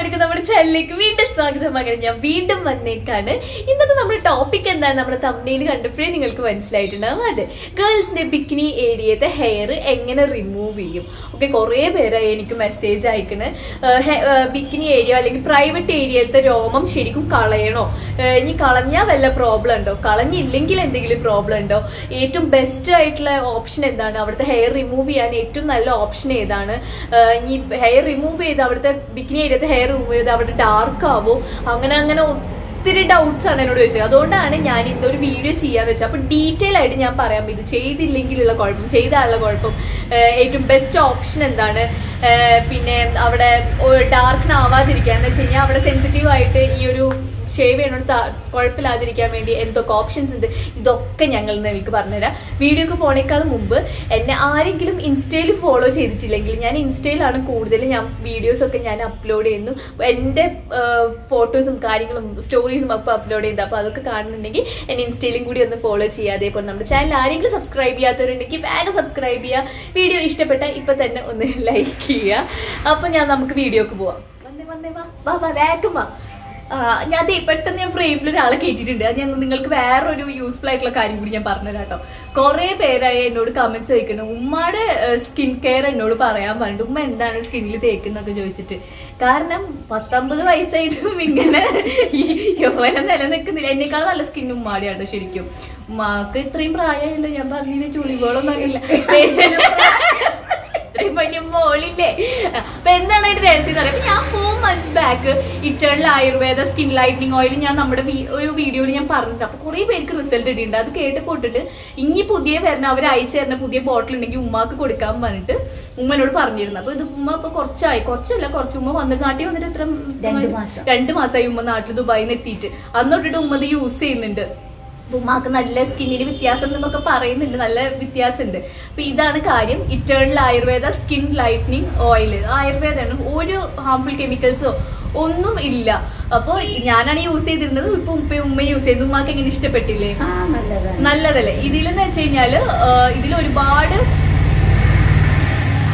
എല്ലാവർക്കും നമ്മുടെ ചാനലിലേക്ക് വീണ്ടും സ്വാഗതം. മകൻ ഞാൻ വീണ്ടും വന്നേക്കാണ്. ഇന്നത്തെ നമ്മുടെ ടോപ്പിക് എന്താണ്? നമ്മുടെ തമ്മിൽ കണ്ടപ്പോഴേ നിങ്ങൾക്ക് മനസ്സിലായിട്ടുണ്ടാവും അതെ. ഗേൾസിന്റെ ബിക്കിനി ഏരിയത്തെ ഹെയർ എങ്ങനെ റിമൂവ് ചെയ്യും? ഓക്കെ കുറേ പേരായി എനിക്ക് മെസ്സേജ് അയക്കണ്. ബിക്കിനി ഏരിയ അല്ലെങ്കിൽ പ്രൈവറ്റ് ഏരിയയിലത്തെ രോമം ശരിക്കും കളയണോ? ഇനി കളഞ്ഞാൽ വല്ല പ്രോബ്ലം ഉണ്ടോ? കളഞ്ഞില്ലെങ്കിൽ എന്തെങ്കിലും പ്രോബ്ലം ഉണ്ടോ? ഏറ്റവും ബെസ്റ്റ് ആയിട്ടുള്ള ഓപ്ഷൻ എന്താണ്? അവിടുത്തെ ഹെയർ റിമൂവ് ചെയ്യാൻ ഏറ്റവും നല്ല ഓപ്ഷൻ ഏതാണ്? ഇനി ഹെയർ റിമൂവ് ചെയ്ത് അവിടുത്തെ ബിക്കിനി ഏരിയത്തെ ഹെയർ റിമൂവ് ചെയ്ത് അവിടെ ഡാർക്ക് ആവോ? അങ്ങനെ അങ്ങനെ ഒത്തിരി ഡൗട്ട്സ് ആണ് എന്നോട് ചോദിച്ചത്. അതുകൊണ്ടാണ് ഞാൻ ഇന്നൊരു വീഡിയോ ചെയ്യാന്ന് വെച്ചത്. അപ്പൊ ഡീറ്റെയിൽ ആയിട്ട് ഞാൻ പറയാം. ഇത് ചെയ്തില്ലെങ്കിലുള്ള കുഴപ്പം ചെയ്താലുള്ള കുഴപ്പം. ഏറ്റവും ബെസ്റ്റ് ഓപ്ഷൻ എന്താണ്? പിന്നെ അവിടെ ഡാർക്കിനാവാതിരിക്കുക എന്ന് വെച്ച് കഴിഞ്ഞാൽ അവിടെ സെൻസിറ്റീവ് ആയിട്ട് ഈ ഒരു ഷേവ് ചെയ്യണോട് കുഴപ്പമില്ലാതിരിക്കാൻ വേണ്ടി എന്തൊക്കെ ഓപ്ഷൻസ് ഉണ്ട് ഇതൊക്കെ ഞങ്ങൾ നിങ്ങൾക്ക് പറഞ്ഞുതരാം. വീഡിയോക്ക് പോണേക്കാൾ മുമ്പ് എന്നെ ആരെങ്കിലും ഇൻസ്റ്റയിൽ ഫോളോ ചെയ്തിട്ടില്ലെങ്കിൽ ഞാൻ ഇൻസ്റ്റയിലാണ് കൂടുതൽ ഞാൻ വീഡിയോസൊക്കെ ഞാൻ അപ്ലോഡ് ചെയ്യുന്നു. എന്റെ ഫോട്ടോസും കാര്യങ്ങളും സ്റ്റോറീസും ഒക്കെ അപ്ലോഡ് ചെയ്ത് അപ്പോൾ അതൊക്കെ കാണുന്നുണ്ടെങ്കിൽ എന്നെ ഇൻസ്റ്റയിലും കൂടി ഒന്ന് ഫോളോ ചെയ്യുക. അതേപോലെ നമ്മുടെ ചാനൽ ആരെങ്കിലും സബ്സ്ക്രൈബ് ചെയ്യാത്തവരുണ്ടെങ്കിൽ വേഗം സബ്സ്ക്രൈബ് ചെയ്യുക. വീഡിയോ ഇഷ്ടപ്പെട്ട ഇപ്പം തന്നെ ഒന്ന് ലൈക്ക് ചെയ്യുക. അപ്പോൾ ഞാൻ നമുക്ക് വീഡിയോക്ക് പോവാം. വന്നേ വന്നേ വാ. വാ വാ വേഗം വാ. ഞാൻ പെട്ടെന്ന് ഞാൻ ഫ്രെയിമിൽ ഒരാളെ കയറ്റിയിട്ടുണ്ട് അത് ഞാൻ നിങ്ങൾക്ക് വേറൊരു യൂസ്ഫുൾ ആയിട്ടുള്ള കാര്യം കൂടി ഞാൻ പറഞ്ഞുതരാം കേട്ടോ കുറെ പേരായി എന്നോട് കമന്റ്സ് ചോദിക്കണം ഉമ്മയുടെ സ്കിൻ കെയർ എന്നോട് പറയാൻ പറഞ്ഞിട്ട് ഉമ്മ എന്താണ് സ്കിന്നിൽ തേക്കുന്നൊക്കെ ചോദിച്ചിട്ട്? കാരണം പത്തൊമ്പത് വയസ്സായിട്ടും ഇങ്ങനെ യൗവനം നിലനിൽക്കുന്നില്ല. എന്നെക്കാൾ നല്ല സ്കിൻ ഉമ്മാടിയാണ് ശരിക്കും. ഉമ്മാക്ക് ഇത്രയും പ്രായമായല്ലോ. ഞാൻ പറഞ്ഞതിന് ചുളികളൊന്നും അറിയില്ല. ഇത്രയും വലിയ മോളില്ലേ? അപ്പൊ എന്താണ് അതിന്റെ രഹസ്യം എന്ന് ഞാൻ months back eternal Ayurveda skin lightening oil ഞാൻ നമ്മുടെ ഒരു വീഡിയോയിൽ ഞാൻ പറഞ്ഞിട്ട് അപ്പൊ കുറെ പേർക്ക് റിസൾട്ട് ഇട്ടിട്ടുണ്ട് അത് കേട്ട് പോട്ടിട്ട് ഇനി പുതിയ വരുന്ന അവർ അയച്ചു തരുന്ന പുതിയ ബോട്ടിൽ ഉണ്ടെങ്കിൽ ഉമ്മാക്ക് കൊടുക്കാൻ പറഞ്ഞിട്ട് ഉമ്മനോട് പറഞ്ഞിരുന്നു. അപ്പൊ ഇത് ഉമ്മ ഇപ്പൊ കുറച്ചായി. കുറച്ചല്ല കുറച്ച് ഉമ്മ വന്നിട്ട് നാട്ടിൽ വന്നിട്ട് എത്ര രണ്ട് മാസം. രണ്ട് മാസമായി ഉമ്മ നാട്ടിൽ ദുബായിൽ നിന്ന് എത്തിയിട്ട്. അന്ന് തൊട്ടിട്ട് ഉമ്മ ഇത് യൂസ് ചെയ്യുന്നുണ്ട്. ഉമ്മാക്ക് നല്ല സ്കിന്നിന് വ്യത്യാസം എന്നൊക്കെ പറയുന്നുണ്ട്. നല്ല വ്യത്യാസമുണ്ട്. അപ്പൊ ഇതാണ് കാര്യം. Eternal Ayurveda skin lightening oil ആയുർവേദമാണ്. ഒരു ഹാർംഫുൾ കെമിക്കൽസോ ഒന്നും ഇല്ല. അപ്പൊ ഞാനാണ് യൂസ് ചെയ്തിരുന്നത്. ഇപ്പൊ ഉപ്പ ഉമ്മ യൂസ് ചെയ്തു. ഉമ്മാക്ക് എങ്ങനെ ഇഷ്ടപ്പെട്ടില്ലേ? നല്ലതല്ലേ? ഇതിലെന്ന് വെച്ച് കഴിഞ്ഞാൽ ഇതിൽ ഒരുപാട്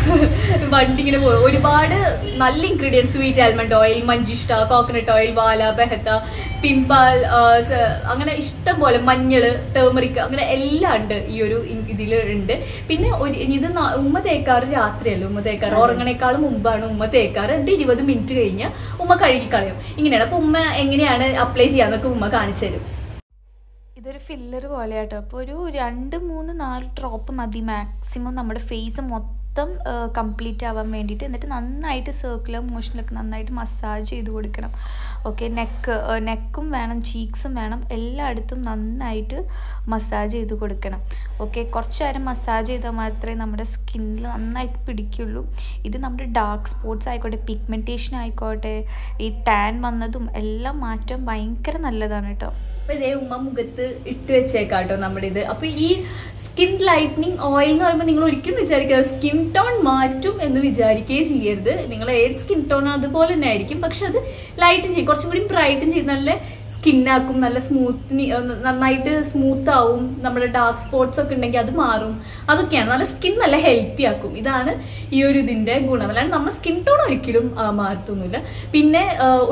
വണ്ടി ഇങ്ങനെ പോയി. ഒരുപാട് നല്ല ingredients sweet almond oil manjistha coconut oil വാല ബെഹത്ത പിമ്പാൽ അങ്ങനെ ഇഷ്ടം പോലെ മഞ്ഞൾ ടേമറിക് അങ്ങനെ എല്ലാം ഉണ്ട് ഈ ഒരു ഇതിൽ ഉണ്ട്. പിന്നെ ഒരു ഇത് ഉമ്മ തേക്കാറ് രാത്രിയല്ല? ഉമ്മ തേക്കാറ്. ഉറങ്ങണേക്കാളും മുമ്പാണ് ഉമ്മ തേക്കാറ്. എന്നിട്ട് ഇരുപത് മിനിറ്റ് കഴിഞ്ഞ് ഉമ്മ കഴുകി കളയും. ഇങ്ങനെയാണ്. അപ്പൊ ഉമ്മ എങ്ങനെയാണ് അപ്ലൈ ചെയ്യാന്നൊക്കെ ഉമ്മ കാണിച്ചു തരും. ഇതൊരു ഫില്ലർ പോലെയാട്ടോ. അപ്പോൾ ഒരു രണ്ട് മൂന്ന് നാല് ഡ്രോപ്പ് മതി. മാക്സിമം നമ്മുടെ ഫേസ് മൊത്തം കംപ്ലീറ്റ് ആവാൻ വേണ്ടിയിട്ട് എന്നിട്ട് നന്നായിട്ട് സർക്കുലർ മോഷനിലൊക്കെ നന്നായിട്ട് മസാജ് ചെയ്ത് കൊടുക്കണം. ഓക്കെ നെക്ക് നെക്കും വേണം ചീക്സും വേണം എല്ലായിടത്തും നന്നായിട്ട് മസാജ് ചെയ്ത് കൊടുക്കണം. ഓക്കെ കുറച്ച് നേരം മസാജ് ചെയ്താൽ മാത്രമേ നമ്മുടെ സ്കിന്നിൽ നന്നായിട്ട് പിടിക്കുള്ളൂ. ഇത് നമ്മുടെ ഡാർക്ക് സ്പോട്ട്സ് ആയിക്കോട്ടെ പിഗ്മെന്റേഷൻ ആയിക്കോട്ടെ ഈ ടാൻ വന്നതും എല്ലാം മാറ്റാൻ ഭയങ്കര നല്ലതാണ് കേട്ടോ. അപ്പൊ ഇതേ ഉമ്മ മുഖത്ത് ഇട്ട് വെച്ചേക്കാട്ടോ നമ്മുടെ ഇത്. അപ്പൊ ഈ സ്കിൻ ലൈറ്റനിങ് ഓയിൽ എന്ന് പറയുമ്പോൾ നിങ്ങൾ ഒരിക്കലും വിചാരിക്കുക സ്കിൻ ടോൺ മാറ്റും എന്ന് വിചാരിക്കുകയേ ചെയ്യരുത്. നിങ്ങൾ ഏത് സ്കിൻ ടോൺ അതുപോലെ തന്നെ ആയിരിക്കും. പക്ഷെ അത് ലൈറ്റൻ ചെയ്യും. കുറച്ചും കൂടി ബ്രൈറ്റൻ ചെയ്ത് നല്ല സ്കിന്നാക്കും നല്ല സ്മൂത്ത് നന്നായിട്ട് സ്മൂത്ത് ആവും. നമ്മുടെ ഡാർക്ക് സ്പോട്ട്സ് ഒക്കെ ഉണ്ടെങ്കിൽ അത് മാറും. അതൊക്കെയാണ്. നല്ല സ്കിൻ നല്ല ഹെൽത്തി ആക്കും. ഇതാണ് ഈ ഒരു ഇതിന്റെ ഗുണം. അല്ലാണ്ട് നമ്മുടെ സ്കിൻ ടോൺ ഒരിക്കലും മാറത്തൊന്നുമില്ല. പിന്നെ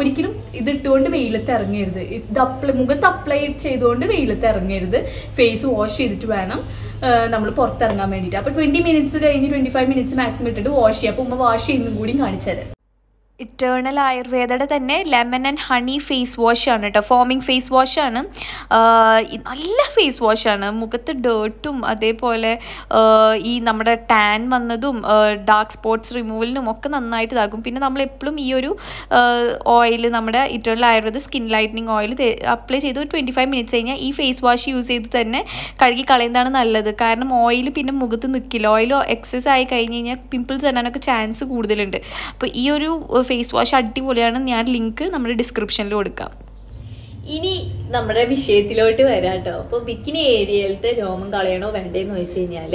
ഒരിക്കലും ഇത് ഇട്ടുകൊണ്ട് വെയിലത്ത് ഇറങ്ങരുത്. ഇത് അപ്ലൈ മുഖത്ത് അപ്ലൈ ചെയ്തുകൊണ്ട് വെയിലത്ത് ഇറങ്ങരുത്. ഫേസ് വാഷ് ചെയ്തിട്ട് വേണം നമ്മൾ പുറത്തിറങ്ങാൻ വേണ്ടിയിട്ട്. അപ്പൊ ട്വന്റി മിനിറ്റ്സ് കഴിഞ്ഞ് ട്വന്റി ഫൈവ് മിനിറ്റ്സ് മാക്സിമം ഇട്ടിട്ട് വാഷ് ചെയ്യാം. അപ്പൊ ഉമ്മ വാഷ് ചെയ്യുന്നതും കൂടി കാണിച്ചത് ഇറ്റേണൽ ആയുർവേദയുടെ തന്നെ ലെമൺ ആൻഡ് ഹണി ഫേസ് വാഷാണ് കേട്ടോ ഫോമിങ് ഫേസ് വാഷാണ് നല്ല ഫേസ് വാഷാണ് മുഖത്ത് ഡേർട്ടും അതേപോലെ ഈ നമ്മുടെ ടാൻ വന്നതും ഡാർക്ക് സ്പോട്ട്സ് റിമൂവലിനും ഒക്കെ നന്നായിട്ട് ഇതാക്കും പിന്നെ നമ്മൾ എപ്പോഴും ഈ ഒരു ഓയിൽ നമ്മുടെ eternal Ayurveda skin lightening oil apply ചെയ്ത് ട്വന്റി ഫൈവ് മിനിറ്റ്സ് കഴിഞ്ഞാൽ ഈ ഫേസ് വാഷ് യൂസ് ചെയ്ത് തന്നെ കഴുകി കളയുന്നതാണ് നല്ലത്. കാരണം ഓയിൽ പിന്നെ മുഖത്ത് നിൽക്കില്ല ഓയിൽ എക്സസ് ആയി കഴിഞ്ഞ് കഴിഞ്ഞാൽ പിമ്പിൾസ് വരാനൊക്കെ ചാൻസ് കൂടുതലുണ്ട്. അപ്പോൾ ഈ ഒരു ഫേസ് വാഷ് അടിപൊളിയാണ്. ഞാൻ ലിങ്ക് നമ്മുടെ ഡിസ്ക്രിപ്ഷനിൽ കൊടുക്കാം. ഇനി നമ്മുടെ വിഷയത്തിലോട്ട് വരാം കേട്ടോ അപ്പോൾ ബിക്കിനി ഏരിയയിലത്തെ രോമം കളയണോ വേണ്ടേന്ന് വെച്ച് കഴിഞ്ഞാൽ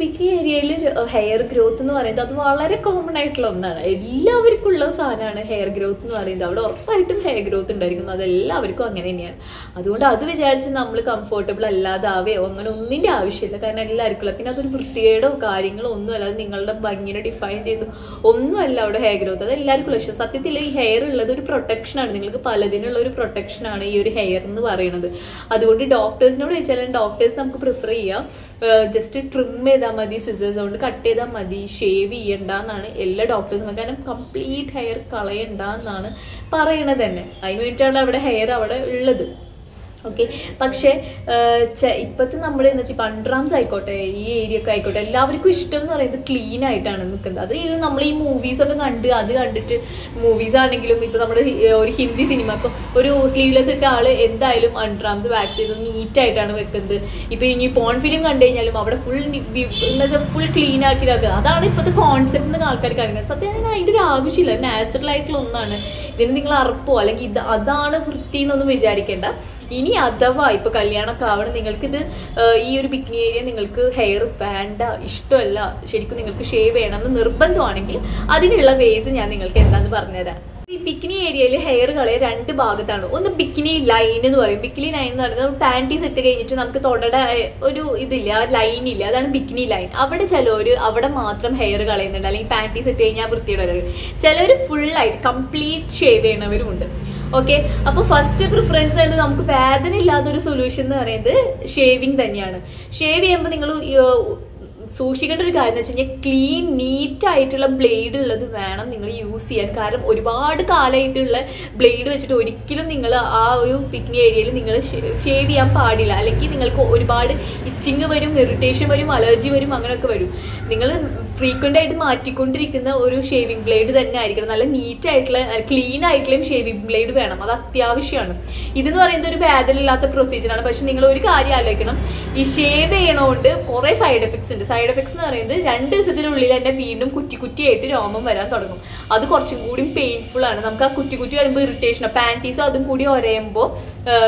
പിക്കി ഏരിയയിൽ ഹെയർ ഗ്രോത്ത് എന്ന് പറയുന്നത് അത് വളരെ കോമൺ ആയിട്ടുള്ള ഒന്നാണ്. എല്ലാവർക്കും ഉള്ള സാധനമാണ് ഹെയർ ഗ്രോത്ത് എന്ന് പറയുന്നത്. അവിടെ ഉറപ്പായിട്ടും ഹെയർ ഗ്രോത്ത് ഉണ്ടായിരിക്കും. അതെല്ലാവർക്കും അങ്ങനെ തന്നെയാണ്. അതുകൊണ്ട് അത് വിചാരിച്ച് നമ്മൾ കംഫർട്ടബിൾ അല്ലാതാവേ അങ്ങനെ ഒന്നിന്റെ ആവശ്യമില്ല. കാരണം എല്ലാവർക്കും ഉള്ള പിന്നെ അതൊരു വൃത്തികേടോ കാര്യങ്ങളോ ഒന്നും അല്ലാതെ നിങ്ങളുടെ ഭംഗിനെ ഡിഫൈൻ ചെയ്തു ഒന്നുമല്ല അവിടെ ഹെയർ ഗ്രോത്ത് അത് എല്ലാവർക്കും ഉള്ള സത്യത്തിൽ ഈ ഹെയർ ഉള്ളത് ഒരു പ്രൊട്ടക്ഷനാണ് നിങ്ങൾക്ക് പലതിനുള്ള ഒരു പ്രൊട്ടക്ഷനാണ് ഈ ഒരു ഹെയർ എന്ന് പറയുന്നത് അതുകൊണ്ട് ഡോക്ടേഴ്സിനോട് ചോദിച്ചാലും ഡോക്ടേഴ്സ് നമുക്ക് പ്രിഫർ ചെയ്യാം. ജസ്റ്റ് ട്രിം ചെയ്താൽ മതി സിസേഴ്സ് കൊണ്ട് കട്ട് ചെയ്താൽ മതി ഷേവ് ചെയ്യണ്ട എന്നാണ് എല്ലാ ഡോക്ടേഴ്സും കാരണം കംപ്ലീറ്റ് ഹെയർ കളയണ്ട എന്നാണ് പറയണത് തന്നെ. അതിന് വേണ്ടിയിട്ടാണ് അവിടെ ഹെയർ അവിടെ ഉള്ളത്. ഓക്കെ പക്ഷേ ഇപ്പോഴത്തെ നമ്മൾ എന്ന് വെച്ചാൽ പണ്ട്രാംസ് ആയിക്കോട്ടെ ഈ ഏരിയ ഒക്കെ ആയിക്കോട്ടെ എല്ലാവർക്കും ഇഷ്ടം എന്ന് പറയുന്നത് ക്ലീൻ ആയിട്ടാണ് നിൽക്കുന്നത് അത് നമ്മൾ ഈ മൂവീസൊക്കെ കണ്ട് അത് കണ്ടിട്ട് മൂവീസ് ആണെങ്കിലും ഇപ്പം നമ്മുടെ ഒരു ഹിന്ദി സിനിമ ഇപ്പം ഒരു സ്ലീവ്ലെസ് ഇട്ട ആൾ എന്തായാലും അൺട്രാംസ് വാക്സ് ചെയ്ത് നീറ്റ് ആയിട്ടാണ് വെക്കുന്നത്. ഇപ്പം ഇനി പോൺ ഫിലിം കണ്ടു കഴിഞ്ഞാലും അവിടെ ഫുൾ എന്ന് വെച്ചാൽ ഫുൾ ക്ലീൻ ആക്കി ഇതാക്കുക. അതാണ് ഇപ്പോഴത്തെ കോൺസെപ്റ്റ് എന്ന് ആൾക്കാർ അറിയുന്നത്. സത്യം അതിന്റെ ഒരു ആവശ്യമില്ല. നാച്ചുറൽ ആയിട്ടുള്ള ഒന്നാണ്. ഇതിന് നിങ്ങൾ അറപ്പോ? അല്ലെങ്കിൽ ഇത് അതാണ് വൃത്തി എന്നൊന്നും വിചാരിക്കേണ്ട. ഇനി അഥവാ ഇപ്പൊ കല്യാണമൊക്കെ ആവണം നിങ്ങൾക്ക് ഇത് ഈ ഒരു ബിക്കിനി ഏരിയ നിങ്ങൾക്ക് ഹെയർ വേണ്ട ഇഷ്ടമല്ല ശരിക്കും നിങ്ങൾക്ക് ഷേവ് ചെയ്യണം എന്ന് നിർബന്ധമാണെങ്കിൽ അതിനുള്ള വേസ് ഞാൻ നിങ്ങൾക്ക് എന്താന്ന് പറഞ്ഞുതരാം. ഈ ബിക്കിനി ഏരിയയിൽ ഹെയർ കളയ രണ്ട് ഭാഗത്താണ്. ഒന്ന് ബിക്കിനി ലൈൻ എന്ന് പറയും. ബിക്കിനി ലൈൻ എന്ന് പറയുന്നത് പാന്റി സെറ്റ് കഴിഞ്ഞിട്ട് നമുക്ക് തൊടയുടെ ഒരു ഇതില്ല ലൈൻ ഇല്ല. അതാണ് ബിക്കിനി ലൈൻ അവിടെ ചിലവര് അവിടെ മാത്രം ഹെയർ കളയുന്നുണ്ട്. അല്ലെങ്കിൽ പാന്റി സെറ്റ് കഴിഞ്ഞാൽ വൃത്തിയുടെ ചിലവർ ഫുൾ ആയിട്ട് കംപ്ലീറ്റ് ഷേവ് ചെയ്യണവരും ഉണ്ട് ഓക്കെ അപ്പൊ ഫസ്റ്റ് പ്രിഫറൻസ് തന്നെ നമുക്ക് വേദന ഇല്ലാത്ത ഒരു സൊല്യൂഷൻ എന്ന് പറയുന്നത് ഷേവിങ് തന്നെയാണ്. ഷേവ് ചെയ്യുമ്പോൾ നിങ്ങൾ സൂക്ഷിക്കേണ്ട ഒരു കാര്യം എന്ന് വെച്ച് കഴിഞ്ഞാൽ ക്ലീൻ നീറ്റ് ആയിട്ടുള്ള ബ്ലേഡ് ഉള്ളത് വേണം നിങ്ങൾ യൂസ് ചെയ്യാൻ. കാരണം ഒരുപാട് കാലമായിട്ടുള്ള ബ്ലേഡ് വെച്ചിട്ട് ഒരിക്കലും നിങ്ങൾ ആ ഒരു പിക്നി ഏരിയയിൽ നിങ്ങൾ ഷേവ് ചെയ്യാൻ പാടില്ല. അല്ലെങ്കിൽ നിങ്ങൾക്ക് ഒരുപാട് ഇച്ചിങ് വരും ഇറിറ്റേഷൻ വരും അലർജി വരും അങ്ങനെയൊക്കെ വരും. നിങ്ങൾ ഫ്രീക്വന്റ് ആയിട്ട് മാറ്റിക്കൊണ്ടിരിക്കുന്ന ഒരു ഷേവിംഗ് ബ്ലേഡ് തന്നെ ആയിരിക്കണം നല്ല നീറ്റ് ആയിട്ടുള്ള ക്ലീൻ ആയിട്ടുള്ള ഷേവിംഗ് ബ്ലേഡ് വേണം. അത് അത്യാവശ്യമാണ്. ഇതെന്ന് പറയുന്നത് ഒരു വേദനയില്ലാത്ത പ്രൊസീജിയറാണ് പക്ഷെ നിങ്ങൾ ഒരു കാര്യം ആലോചിക്കണം. ഈ ഷേവ് ചെയ്യണോണ്ട് കുറെ സൈഡ് എഫക്ട്സ് ഉണ്ട്. സൈഡ് എഫക്ട്സ് എന്ന് പറയുന്നത് രണ്ട് ദിവസത്തിനുള്ളിൽ തന്നെ വീണ്ടും കുറ്റി കുറ്റിയായിട്ട് രോമം വരാൻ തുടങ്ങും. അത് കുറച്ചും കൂടി പെയിൻഫുൾ ആണ്. നമുക്ക് ആ കുറ്റി കുറ്റി വരുമ്പോൾ ഇറിറ്റേഷൻ പാന്റീസും അതും കൂടി ഒരയുമ്പോൾ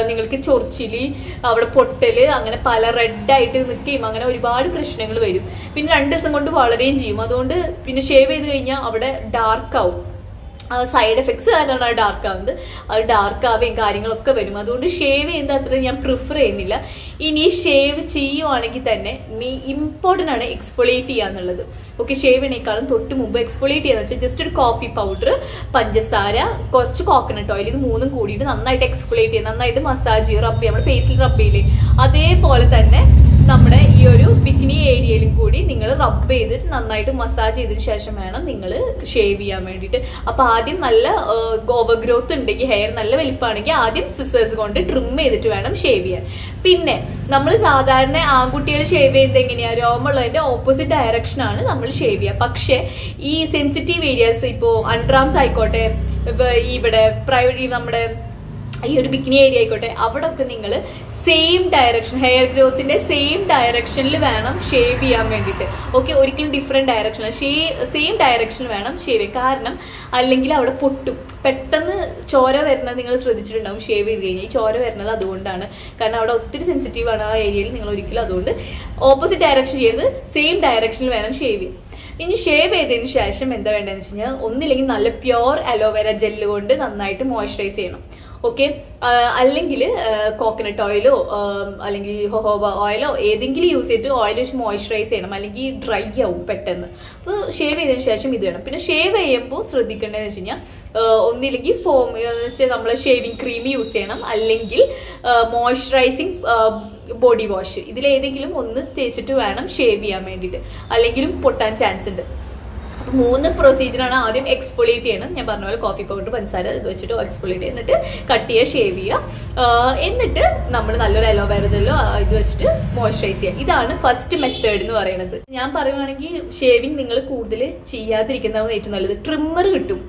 നിങ്ങൾക്ക് ചൊറിച്ചിലി അവിടെ പൊട്ടൽ അങ്ങനെ പല റെഡ് ആയിട്ട് നിൽക്കുകയും അങ്ങനെ ഒരുപാട് പ്രശ്നങ്ങൾ വരും. പിന്നെ രണ്ട് ദിവസം കൊണ്ട് വളരുകയും ചെയ്യും. അതുകൊണ്ട് പിന്നെ ഷേവ് ചെയ്ത് കഴിഞ്ഞാൽ അവിടെ ഡാർക്ക് ആവും. സൈഡ് എഫക്ട്സ് കാരണമാണ് ഡാർക്ക് ആവുന്നത്. അത് ഡാർക്ക് ആവുകയും കാര്യങ്ങളൊക്കെ വരും. അതുകൊണ്ട് ഷേവ് ചെയ്യുന്നത് അത്ര ഞാൻ പ്രിഫർ ചെയ്യുന്നില്ല. ഇനി ഷേവ് ചെയ്യുവാണെങ്കിൽ തന്നെ നീ ഇമ്പോർട്ടന്റ് ആണ് എക്സ്പൊളിയേറ്റ് ചെയ്യുക എന്നുള്ളത്. ഓക്കെ ഷേവ് ചെയ്യണേക്കാളും തൊട്ട് മുമ്പ് എക്സ്പൊളിയേറ്റ് ചെയ്യുക വെച്ചാൽ ജസ്റ്റ് ഒരു കോഫി പൗഡർ പഞ്ചസാര കുറച്ച് കോക്കനട്ട് ഓയിൽ ഇത് മൂന്നും കൂടിയിട്ട് നന്നായിട്ട് എക്സ്പൊളിയേറ്റ് ചെയ്യുക. നന്നായിട്ട് മസാജ് ചെയ്യുക റബ്ബ് ചെയ്യുക. നമ്മുടെ ഫേസിൽ റബ്ബ് ചെയ്യില്ലേ? അതേപോലെ തന്നെ നമ്മുടെ ഈ ഒരു ബിക്കിനി ഏരിയയിലും കൂടി നിങ്ങൾ റബ് ചെയ്തിട്ട് നന്നായിട്ട് മസാജ് ചെയ്തതിന് ശേഷം വേണം നിങ്ങൾ ഷേവ് ചെയ്യാൻ വേണ്ടിയിട്ട്. അപ്പൊ ആദ്യം നല്ല ഓവർ ഗ്രോത്ത് ഉണ്ടെങ്കിൽ ഹെയർ നല്ല വലിപ്പമാണെങ്കിൽ ആദ്യം സിസേഴ്സ് കൊണ്ട് ട്രിം ചെയ്തിട്ട് വേണം ഷേവ് ചെയ്യാൻ. പിന്നെ നമ്മൾ സാധാരണ ആൺകുട്ടികൾ ഷേവ് ചെയ്യുന്നത് എങ്ങനെയാ? രോമുള്ളതിന്റെ ഓപ്പോസിറ്റ് ഡയറക്ഷനാണ് നമ്മൾ ഷേവ് ചെയ്യുക. പക്ഷേ ഈ സെൻസിറ്റീവ് ഏരിയാസ് ഇപ്പോൾ അൺഡ്രാംസ് ആയിക്കോട്ടെ ഇപ്പൊ ഇവിടെ പ്രൈവറ്റ് നമ്മുടെ ഈ ഒരു ബിക്കിനി ഏരിയ ആയിക്കോട്ടെ അവിടെ ഒക്കെ നിങ്ങൾ സെയിം ഡയറക്ഷൻ ഹെയർ ഗ്രോത്തിന്റെ സെയിം ഡയറക്ഷനിൽ വേണം ഷേവ് ചെയ്യാൻ വേണ്ടിയിട്ട്. ഓക്കെ ഒരിക്കലും ഡിഫറെന്റ് ഡയറക്ഷനിൽ സെയിം ഡയറക്ഷനിൽ വേണം ഷേവ് ചെയ്യാൻ. കാരണം അല്ലെങ്കിൽ അവിടെ പൊട്ടും. പെട്ടെന്ന് ചോര വരുന്നത് നിങ്ങൾ ശ്രദ്ധിച്ചിട്ടുണ്ടാവും ഷേവ് ചെയ്ത് കഴിഞ്ഞാൽ. ഈ ചോര വരുന്നത് അതുകൊണ്ടാണ്. കാരണം അവിടെ ഒത്തിരി സെൻസിറ്റീവ് ആണ് ആ ഏരിയയിൽ നിങ്ങൾ ഒരിക്കലും അതുകൊണ്ട് ഓപ്പോസിറ്റ് ഡയറക്ഷൻ ചെയ്ത് സെയിം ഡയറക്ഷനിൽ വേണം ഷേവ് ചെയ്യാൻ. ഇനി ഷേവ് ചെയ്തതിന് ശേഷം എന്താ വേണ്ടതെന്ന് വെച്ച് കഴിഞ്ഞാൽ ഒന്നില്ലെങ്കിൽ നല്ല പ്യോർ അലോവേര ജെല്ല് കൊണ്ട് നന്നായിട്ട് മോയ്സ്ചറൈസ് ചെയ്യണം. ഓക്കെ അല്ലെങ്കിൽ കോക്കനട്ട് ഓയിലോ അല്ലെങ്കിൽ ഹൊഹോബ ഓയിലോ ഏതെങ്കിലും യൂസ് ചെയ്തിട്ട് ഓയിൽ വെച്ച് മോയ്സ്ചറൈസ് ചെയ്യണം. അല്ലെങ്കിൽ ഡ്രൈ ആവും പെട്ടെന്ന്. അപ്പോൾ ഷേവ് ചെയ്തതിന് ശേഷം ഇത് വേണം. പിന്നെ ഷേവ് ചെയ്യുമ്പോൾ ശ്രദ്ധിക്കേണ്ടതെന്ന് വെച്ച് കഴിഞ്ഞാൽ ഒന്നില്ലെങ്കിൽ ഫോം വെച്ചാൽ നമ്മൾ ഷേവിങ് ക്രീം യൂസ് ചെയ്യണം. അല്ലെങ്കിൽ മോയ്സ്ചറൈസിങ് ബോഡി വാഷ് ഇതിലേതെങ്കിലും ഒന്ന് തേച്ചിട്ട് വേണം ഷേവ് ചെയ്യാൻ വേണ്ടിയിട്ട് അല്ലെങ്കിലും പൊട്ടാൻ ചാൻസ് ഉണ്ട്. മൂന്ന് പ്രൊസീജിയറാണ് ആദ്യം എക്സ്പൊളിയേറ്റ് ചെയ്യണം. ഞാൻ പറഞ്ഞ പോലെ കോഫി പൗഡർ പഞ്ചസാര ഇത് വെച്ചിട്ട് എക്സ്പൊളിയേറ്റ് എന്നിട്ട് കട്ട് ചെയ്യുക ഷേവ് ചെയ്യുക. എന്നിട്ട് നമ്മൾ നല്ലൊരു അലോവേര ജെല്ലോ ഇത് വെച്ചിട്ട് മോയ്സ്ചറൈസ് ചെയ്യുക. ഇതാണ് ഫസ്റ്റ് മെത്തേഡ് എന്ന് പറയുന്നത്. ഞാൻ പറയുവാണെങ്കിൽ ഷേവിങ് നിങ്ങൾ കൂടുതൽ ചെയ്യാതിരിക്കുന്നതാണ് ഏറ്റവും നല്ലത്. ട്രിമ്മർ കിട്ടും.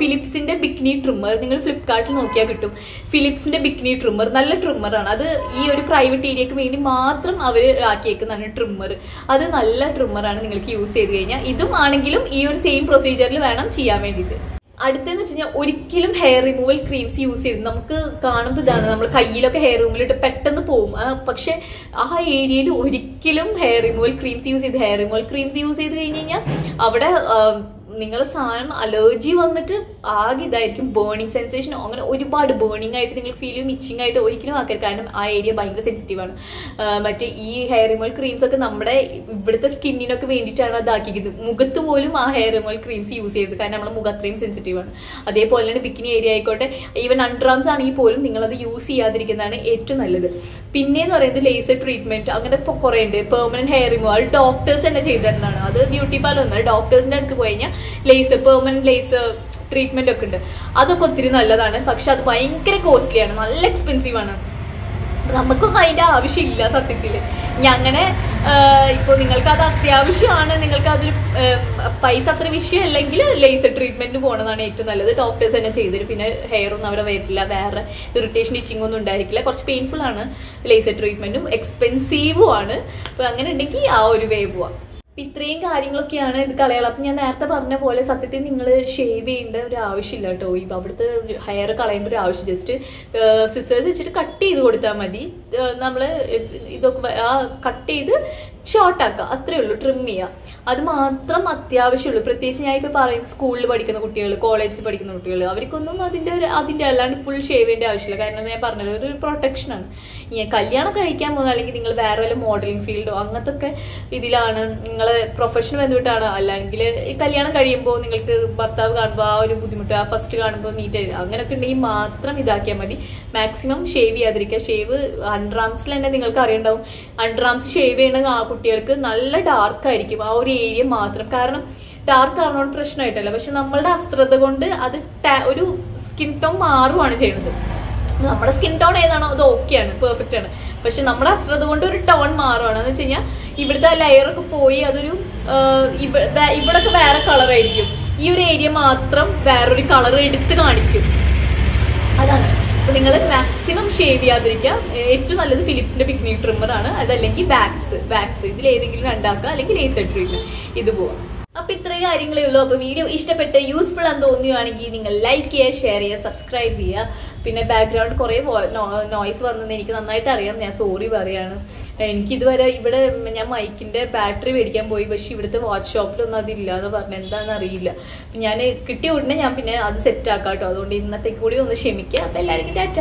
ഫിലിപ്സിന്റെ ബിക്നി ട്രിമ്മർ നിങ്ങൾ ഫ്ലിപ്കാർട്ടിൽ നോക്കിയാൽ കിട്ടും. ഫിലിപ്സിന്റെ ബിക്നി ട്രിമ്മർ നല്ല ട്രിമ്മറാണ് അത് ഈ ഒരു പ്രൈവറ്റ് ഏരിയക്ക് വേണ്ടി മാത്രം അവർ ആക്കിയേക്കുന്നതാണ് ട്രിമ്മർ അത് നല്ല ട്രിമ്മറാണ് നിങ്ങൾക്ക് യൂസ് ചെയ്ത് കഴിഞ്ഞാൽ ഇതും ആണെങ്കിലും ഈ ഒരു സെയിം പ്രൊസീജിയറിൽ വേണം ചെയ്യാൻ വേണ്ടിയിട്ട്. അടുത്തെന്ന് വെച്ച് കഴിഞ്ഞാൽ ഒരിക്കലും ഹെയർ റിമൂവൽ ക്രീംസ് യൂസ് ചെയ്ത് നമുക്ക് കാണുമ്പോൾ ഇതാണ് നമ്മൾ കയ്യിലൊക്കെ ഹെയർ റിമൂവൽ പെട്ടെന്ന് പോകും. പക്ഷെ ആ ഏരിയയിൽ ഒരിക്കലും ഹെയർ റിമൂവൽ ക്രീംസ് യൂസ് ചെയ്ത് ഹെയർ റിമൂവൽ ക്രീംസ് യൂസ് ചെയ്ത് കഴിഞ്ഞ് കഴിഞ്ഞാൽ അവിടെ നിങ്ങൾ സാധനം അലർജി വന്നിട്ട് ആകെ ഇതായിരിക്കും ബേണിംഗ് സെൻസേഷൻ അങ്ങനെ ഒരുപാട് ബേണിംഗ് ആയിട്ട് നിങ്ങൾ ഫീൽ ചെയ്യും ഇച്ചിങ് ആയിട്ട് ഒരിക്കലും ആക്കരുത്. കാരണം ആ ഏരിയ ഭയങ്കര സെൻസിറ്റീവ് ആണ്. മറ്റേ ഈ ഹെയർ റിമോൾ ക്രീംസ് ഒക്കെ നമ്മുടെ ഇവിടുത്തെ സ്കിന്നിനൊക്കെ വേണ്ടിയിട്ടാണ് അതാക്കിയത് മുഖത്ത് പോലും ആ ഹെയർ റിമോൾ ക്രീംസ് യൂസ് ചെയ്യരുത്. കാരണം നമ്മുടെ മുഖം അത്രയും സെൻസിറ്റീവ് ആണ്. അതേപോലെ തന്നെ ബിക്കിനി ഏരിയ ആയിക്കോട്ടെ ഈവൻ അണ്ടർആംസ് ആണെങ്കിൽ പോലും നിങ്ങളത് യൂസ് ചെയ്യാതിരിക്കുന്നതാണ് ഏറ്റവും നല്ലത്. പിന്നെ എന്ന് പറയുന്നത് ലേസർ ട്രീറ്റ്മെന്റ് അങ്ങനെ കുറേ ഉണ്ട് പെർമനന്റ് ഹെയർ അത് ഡോക്ടേഴ്സ് തന്നെ ചെയ്തു തരുന്നതാണ് അത് ബ്യൂട്ടി പാർലർ ഒന്നും ഡോക്ടേഴ്സിന്റെ അടുത്ത് പോയി കഴിഞ്ഞാൽ ലേസർ പെർമനന്റ് ലേസർ ട്രീറ്റ്മെന്റ് ഒക്കെ ഉണ്ട്. അതൊക്കെ ഒത്തിരി നല്ലതാണ്. പക്ഷെ അത് ഭയങ്കര കോസ്റ്റ്ലി ആണ്. നല്ല എക്സ്പെൻസീവ് ആണ്. നമുക്കൊന്നും അതിന്റെ ആവശ്യമില്ല സത്യത്തിൽ ഞാൻ അങ്ങനെ ഇപ്പോൾ നിങ്ങൾക്ക് അത് അത്യാവശ്യമാണ്. നിങ്ങൾക്ക് അതൊരു പൈസ അത്ര വിഷയമല്ലെങ്കിൽ ലേസർ ട്രീറ്റ്മെന്റ് പോകണതാണ് ഏറ്റവും നല്ലത്. ഡോക്ടേഴ്സ് തന്നെ ചെയ്തുതരും. പിന്നെ ഹെയർ ഒന്നും അവിടെ വരില്ല. വേറെ ഇറിറ്റേഷൻ ഇച്ചിങ് ഒന്നും ഉണ്ടായിരിക്കില്ല. കുറച്ച് പെയിൻഫുൾ ആണ് ലേസർ ട്രീറ്റ്മെന്റും എക്സ്പെൻസീവും ആണ്. അപ്പൊ അങ്ങനെ ഉണ്ടെങ്കിൽ ആ ഒരു വേ പോവാം. ഇത്രയും കാര്യങ്ങളൊക്കെയാണ് ഇത് കളയാൾ അപ്പം ഞാൻ നേരത്തെ പറഞ്ഞ പോലെ സത്യത്തിൽ നിങ്ങൾ ഷേവ് ചെയ്യേണ്ട ഒരു ആവശ്യമില്ല കേട്ടോ. ഇപ്പം അവിടുത്തെ ഹെയർ കളയേണ്ട ഒരു ആവശ്യം. ജസ്റ്റ് സിസേഴ്സ് വെച്ചിട്ട് കട്ട് ചെയ്ത് കൊടുത്താൽ മതി. നമ്മൾ ഇതൊക്കെ ആ കട്ട് ചെയ്ത് ഷോർട്ട് ആക്കുക അത്രേ ഉള്ളൂ ട്രിം ചെയ്യുക. അത് മാത്രം അത്യാവശ്യമുള്ളൂ. പ്രത്യേകിച്ച് ഞാൻ ഇപ്പോൾ പറയുന്നത് സ്കൂളിൽ പഠിക്കുന്ന കുട്ടികൾ കോളേജിൽ പഠിക്കുന്ന കുട്ടികൾ അവർക്കൊന്നും അതിന്റെ ഒരു അതിന്റെ അല്ലാണ്ട് ഫുൾ ഷേവ് ചെയ്യേണ്ട ആവശ്യമില്ല. കാരണം ഞാൻ പറഞ്ഞത് ഒരു പ്രൊട്ടക്ഷനാണ് ഈ കല്യാണം കഴിക്കാൻ പോകുന്ന അല്ലെങ്കിൽ നിങ്ങൾ വേറെ വല്ല മോഡലിംഗ് ഫീൽഡോ അങ്ങനത്തെ ഒക്കെ ഇതിലാണ് നിങ്ങൾ പ്രൊഫഷൻ ബന്ധപ്പെട്ടാണ്? അല്ലെങ്കിൽ കല്യാണം കഴിയുമ്പോൾ നിങ്ങൾക്ക് ഭർത്താവ് കാണുമ്പോൾ ആ ഒരു ബുദ്ധിമുട്ട് ആ ഫസ്റ്റ് കാണുമ്പോൾ നീറ്റ് അങ്ങനെയൊക്കെ ഉണ്ടെങ്കിൽ മാത്രം ഇതാക്കിയാൽ മതി. മാക്സിമം ഷേവ് ചെയ്യാതിരിക്കുക. ഷേവ് അൺഡ്രാംസിൽ തന്നെ നിങ്ങൾക്ക് അറിയണ്ടാവും അണ്ടർആംസ് ഷേവ് ചെയ്യണ ആ കുട്ടികൾക്ക് നല്ല ഡാർക്ക് ആയിരിക്കും. ആ ഒരു ഏരിയ മാത്രം. കാരണം ഡാർക്ക് ആവുന്നതുകൊണ്ട് പ്രശ്നമായിട്ടല്ല പക്ഷെ നമ്മളുടെ അശ്രദ്ധ കൊണ്ട് അത് ഒരു സ്കിൻ ടോൺ മാറുവാണ് ചെയ്യുന്നത്. നമ്മുടെ സ്കിൻ ടോൺ ഏതാണോ അത് ആണ് പെർഫെക്റ്റ് ആണ്. പക്ഷെ നമ്മുടെ അശ്രദ്ധ കൊണ്ട് ഒരു ടോൺ മാറുവാണ്. എന്ന് വെച്ച് കഴിഞ്ഞാൽ ഇവിടുത്തെ ലെയറൊക്കെ പോയി അതൊരു ഇവിടെ ഇവിടൊക്കെ വേറെ കളർ ആയിരിക്കും. ഈ ഒരു ഏരിയ മാത്രം വേറൊരു കളർ എടുത്ത് കാണിക്കും. അതാണ്. അപ്പൊ നിങ്ങൾ മാക്സിമം ഷേവ് ചെയ്യാതിരിക്കുക. ഏറ്റവും നല്ലത് ഫിലിപ്സിന്റെ പിക്നിക് ട്രിമ്മർ ആണ്. അതല്ലെങ്കിൽ ബാക്സ് ബാക്സ് ഇതിൽ ഏതെങ്കിലും രണ്ടാക്കുക അല്ലെങ്കിൽ ലേസർ ട്രീറ്റ്മെന്റ് ഇത് പോവാം. അപ്പൊ ഇത്രയും കാര്യങ്ങളേ ഉള്ളൂ. അപ്പൊ വീഡിയോ ഇഷ്ടപ്പെട്ട് യൂസ്ഫുൾ ആണെന്ന് തോന്നുകയാണെങ്കിൽ നിങ്ങൾ ലൈക്ക് ചെയ്യുക ഷെയർ ചെയ്യുക സബ്സ്ക്രൈബ് ചെയ്യുക. പിന്നെ ബാക്ക്ഗ്രൗണ്ട് കുറേ നോയ്സ് വന്നെന്ന് എനിക്ക് നന്നായിട്ട് അറിയാം. ഞാൻ സോറി പറയാണ്. എനിക്ക് ഇതുവരെ ഇവിടെ ഞാൻ മൈക്കിന്റെ ബാറ്ററി മേടിക്കാൻ പോയി. പക്ഷെ ഇവിടുത്തെ വാച്ച് ഷോപ്പിലൊന്നും അതില്ല എന്ന് പറഞ്ഞു. എന്താണെന്ന് അറിയില്ല. ഞാൻ കിട്ടിയ ഉടനെ ഞാൻ പിന്നെ അത് സെറ്റ് ആക്കാം കേട്ടോ. അതുകൊണ്ട് ഇന്നത്തെ കൂടി ഒന്ന് ക്ഷമിക്കുക അപ്പൊ എല്ലാവർക്കും ടാറ്റ.